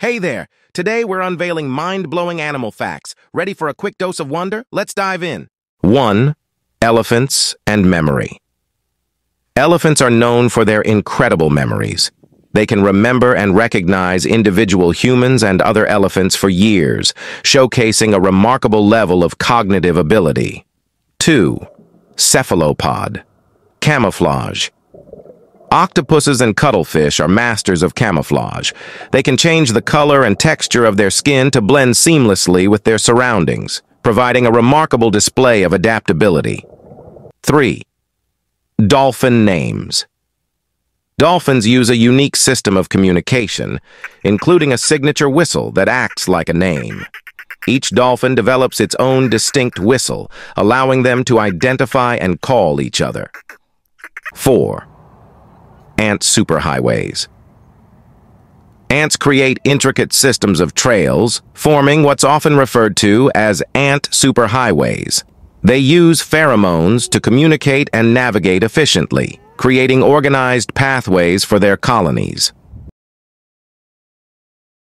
Hey there! Today we're unveiling mind-blowing animal facts. Ready for a quick dose of wonder? Let's dive in. 1. Elephants and memory. Elephants are known for their incredible memories. They can remember and recognize individual humans and other elephants for years, showcasing a remarkable level of cognitive ability. 2. Cephalopod. Camouflage. Octopuses and cuttlefish are masters of camouflage. They can change the color and texture of their skin to blend seamlessly with their surroundings, providing a remarkable display of adaptability. 3. Dolphin names. Dolphins use a unique system of communication, including a signature whistle that acts like a name. Each dolphin develops its own distinct whistle, allowing them to identify and call each other. 4 ant superhighways. Ants create intricate systems of trails, forming what's often referred to as ant superhighways. They use pheromones to communicate and navigate efficiently, creating organized pathways for their colonies.